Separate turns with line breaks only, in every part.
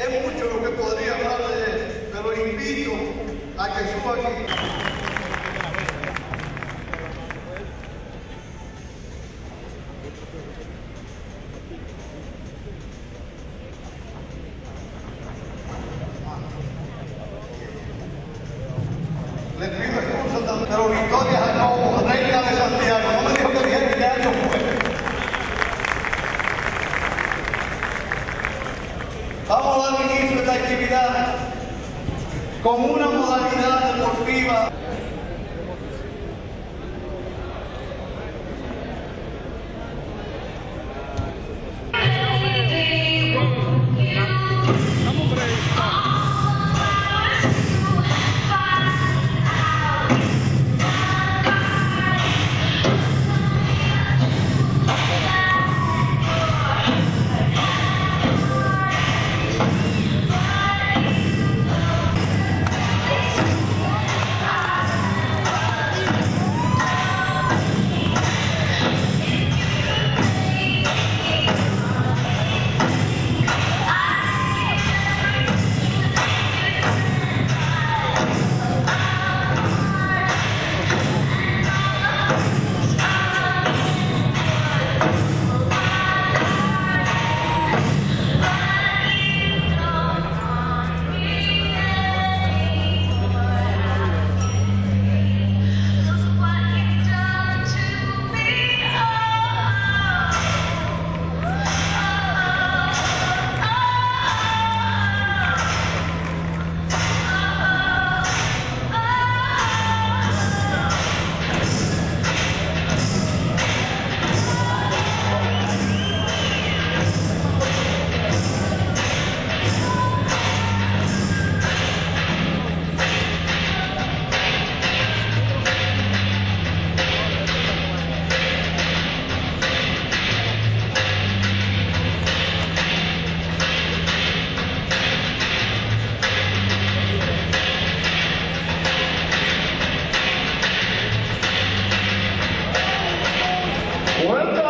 Es mucho lo que podría hablar de él, pero invito a que suba aquí. Quanta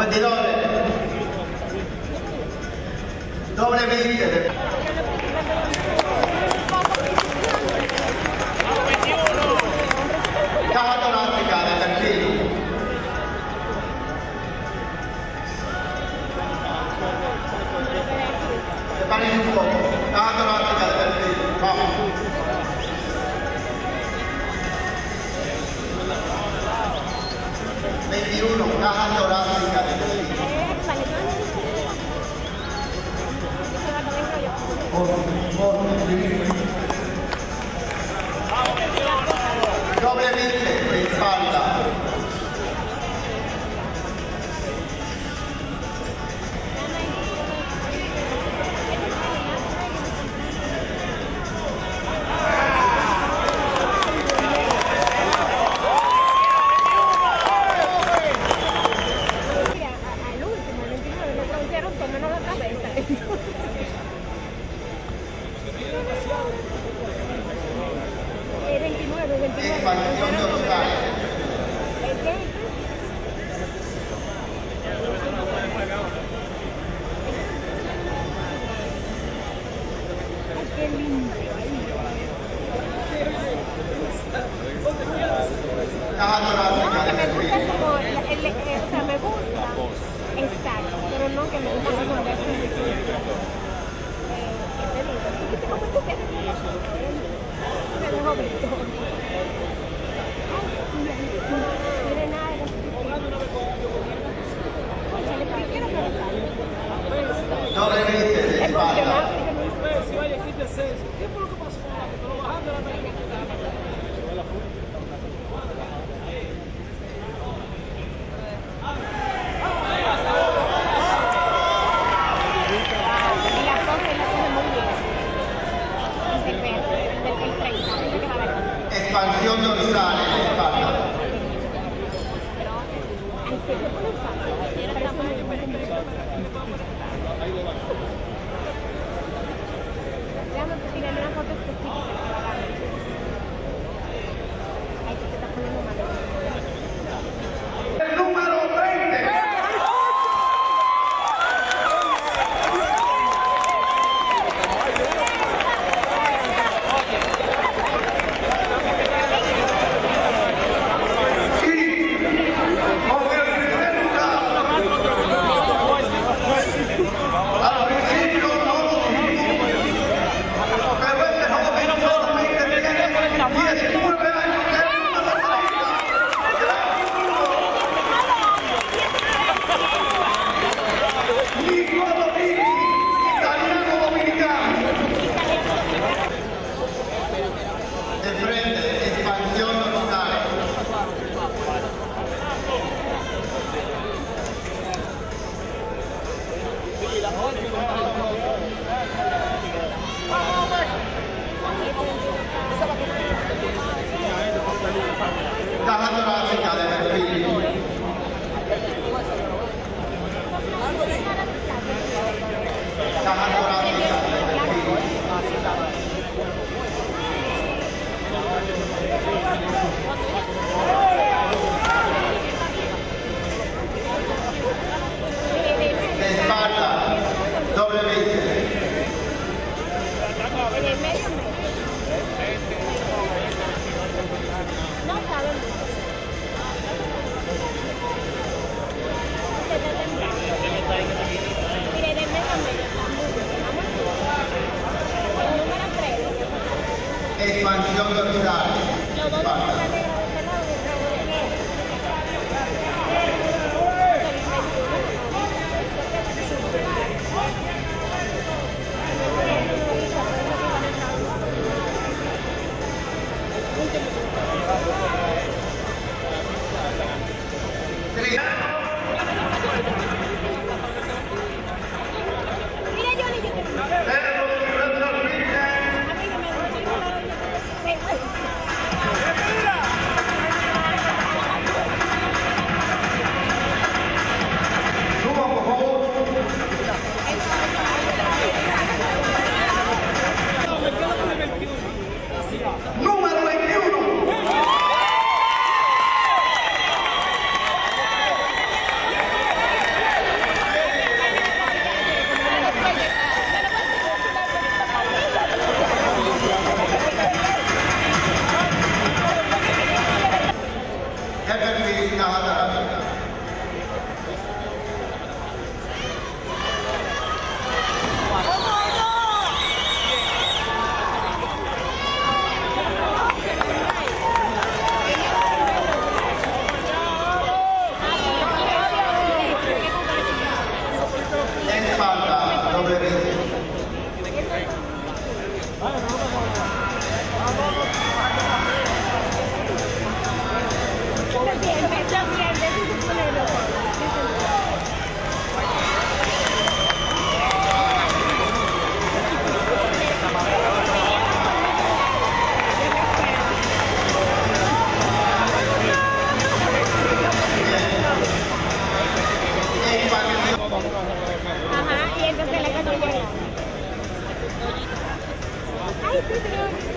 Padilore.
Expansión de
Orizaba. Gracias.
expansión dorsal.
Ajá, y entonces la castellana. Ay, sí, pero...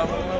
Vamos,
vamos.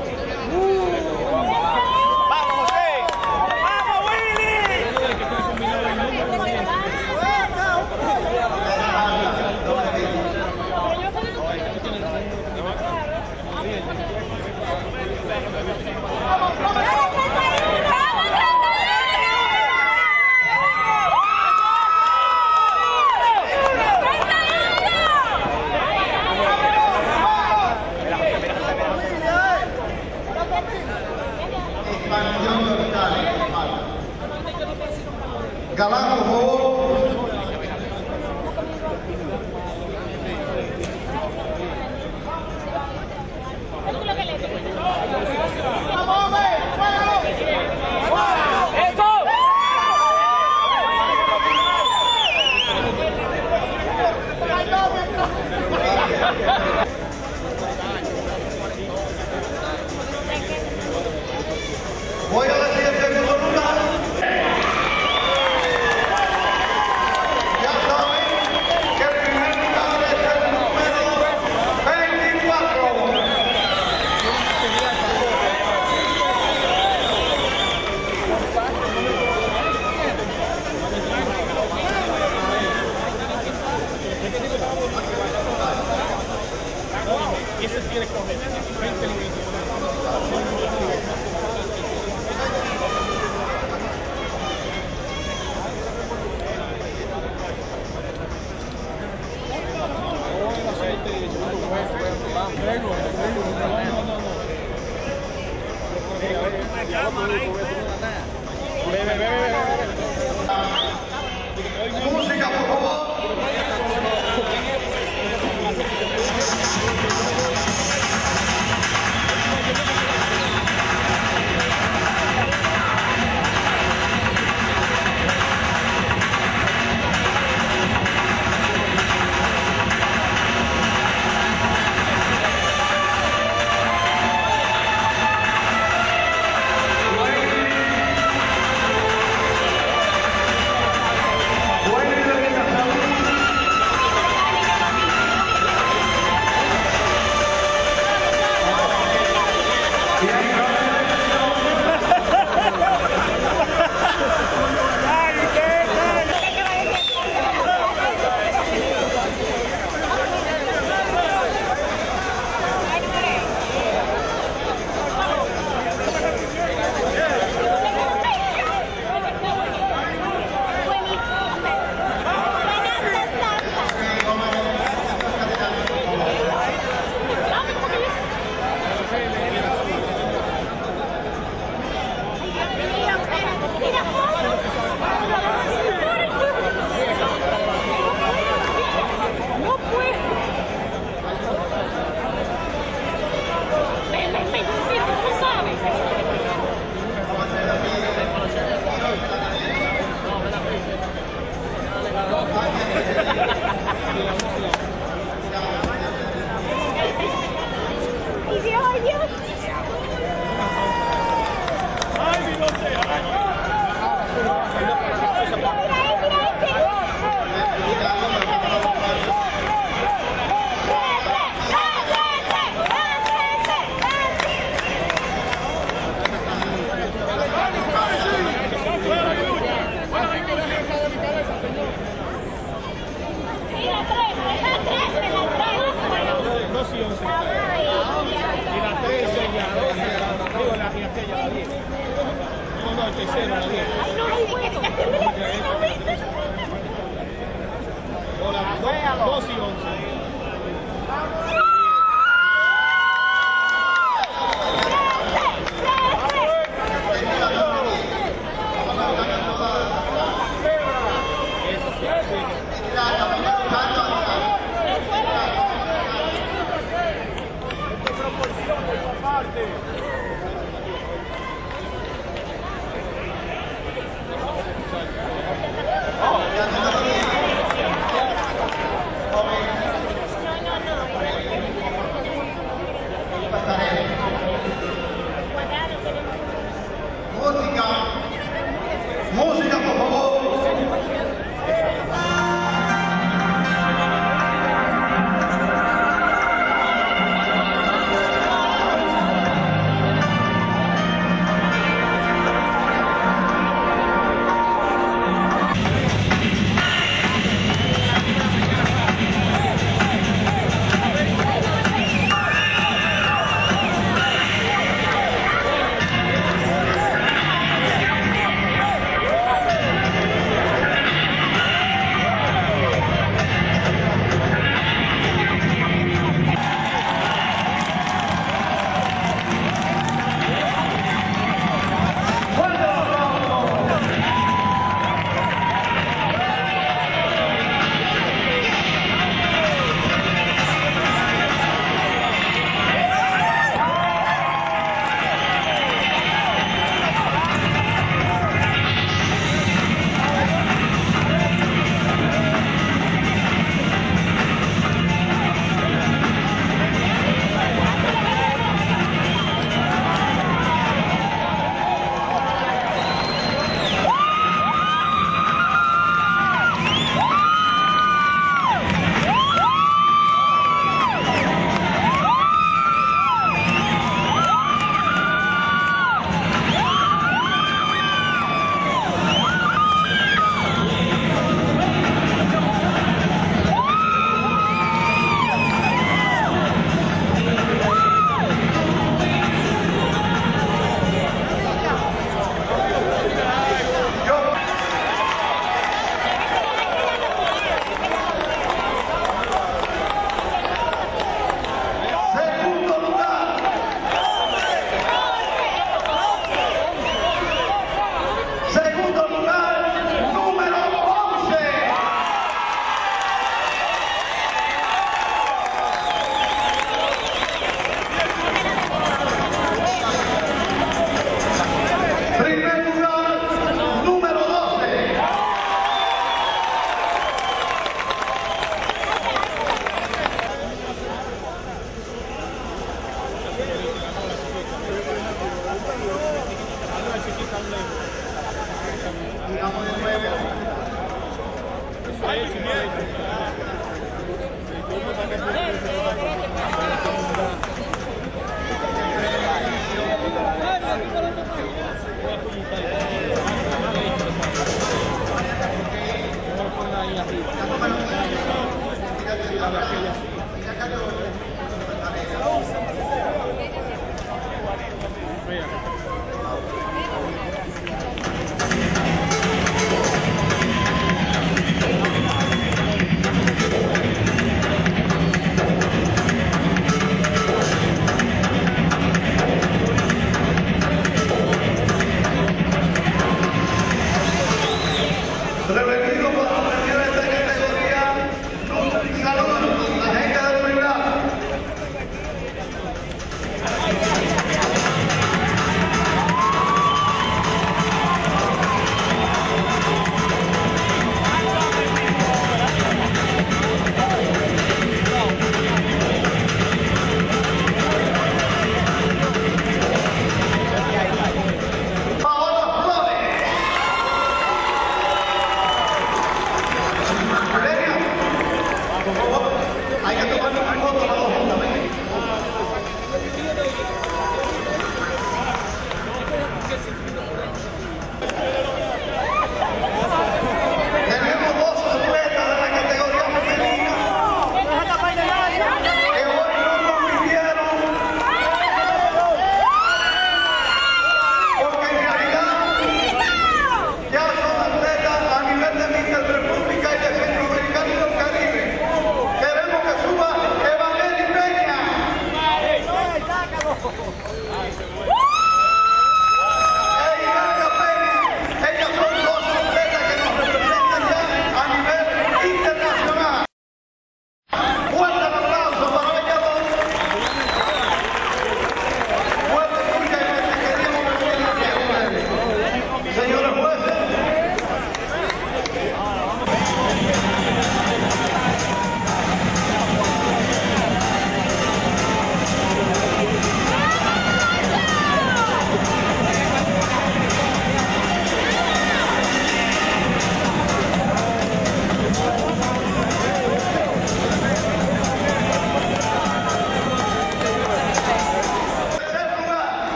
Valeu, Simão.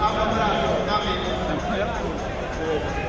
Ah,
vamos
lá, dá mesmo.